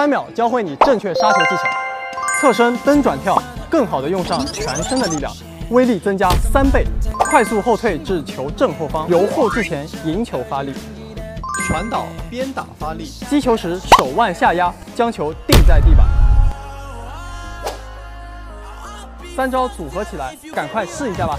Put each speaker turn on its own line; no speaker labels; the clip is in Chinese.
三秒教会你正确杀球技巧。侧身蹬转跳，更好的用上全身的力量，威力增加三倍。快速后退至球正后方，由后至前迎球发力。传导边打发力，击球时手腕下压，将球定在地板。三招组合起来，赶快试一下吧。